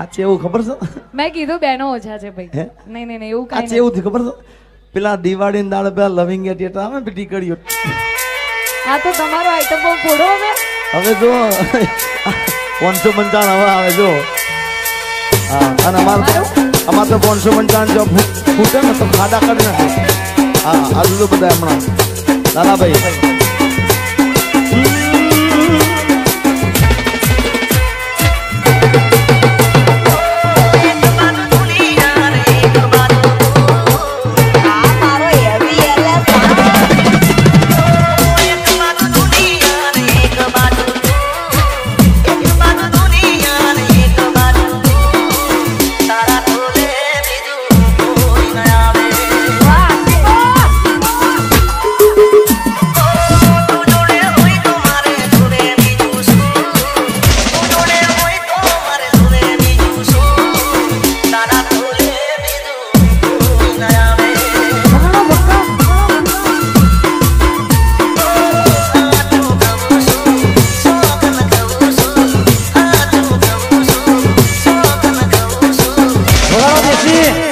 આ ખબર છે? મેં કીધું બેનો ઓછા છે ભાઈ. નહીં નહીં નહીં એવું આ છે કાંઈ ખબર છે? પેલા દિવાળી પેલા લવિંગ એટિયેટર આવે ને પેલી આ તો તમારો આઈટમ બહુ હવે. હવે જો પાંચસો પંચાવન હવે આવે જો. હા અને અમારે અમારે તો પાંચસો પંચાવન જો ફૂટે ને તો ખાડા કાઢી નાખે. હા આ બધું બધા હમણાં. દાદાભાઈ yeah.